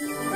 you